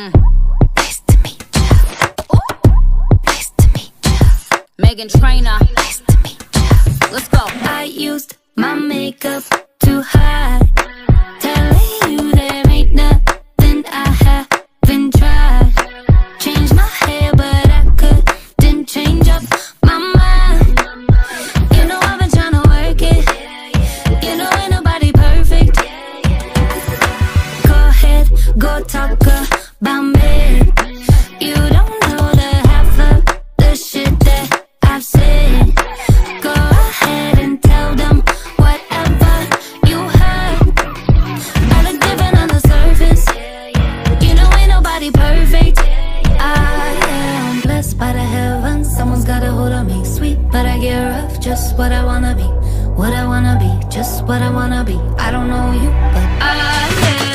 Nice to meet you. Nice to meet you. Meghan Trainor. Nice to meet you. Let's go. I used my makeup to hide. Telling you there ain't nothing I haven't tried. Changed my hair, but I couldn't change up my mind. You know I've been trying to work it. You know ain't nobody perfect. Go ahead, go talk about me. You don't know the half of the shit that I've said. Go ahead and tell them whatever you heard. I look different on the surface. You know ain't nobody perfect. I am blessed by the heavens. Someone's got a hold on me. Sweet, but I get rough. Just what I wanna be. What I wanna be. Just what I wanna be. I don't know you, but I am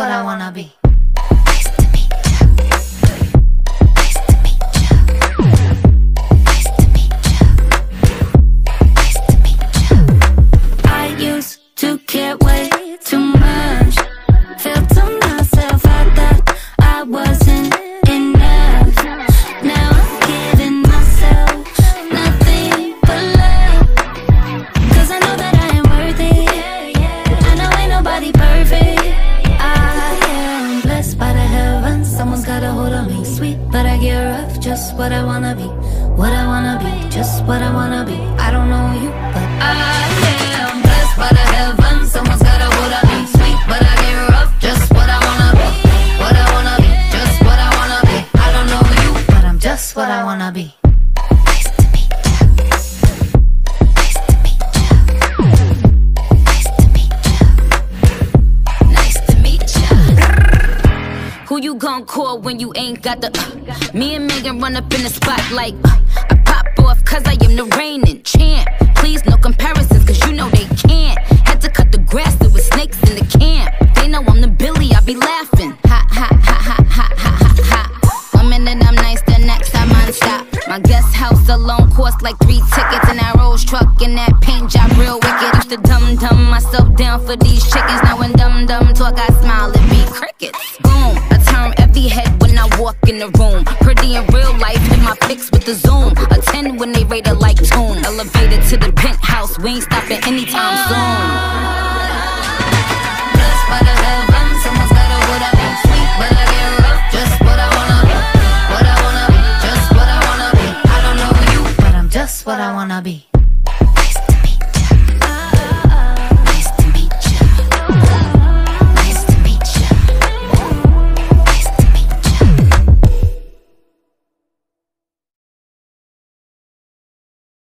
what I wanna be. What I wanna be. What I wanna be. Just what I wanna be. I don't know you, but I am blessed by the heavens. Someone's got a hold on me. Sweet, but I get rough. Just what I wanna be. What I wanna be. Just what I wanna be. I don't know you, but I'm just what I wanna be. You gon' call when you ain't got the. Uh, me and Meghan run up in the spot like. Uh, I pop off cause I am the reigning champ. Please, no comparisons cause you know they can't. Had to cut the grass, there was snakes in the camp. They know I'm the Billy, I be laughing. Ha ha ha ha ha ha ha. One minute I'm nice, the next I'm on stop. My guest house alone cost like three tickets. And that Rolls truck and that paint job real wicked. Used to dumb dumb myself down for these chickens. Now when dumb dumb talk, I smile and be crickets. The room. Pretty in real life, hit my pics with the zoom. A 10 when they rate it like tune. Elevated to the penthouse, we ain't stopping anytime soon. Someone's got. Sweet, but I get rough. Just what I wanna be. What I wanna be. Just what I wanna be. I don't know you, but I'm just what I wanna be.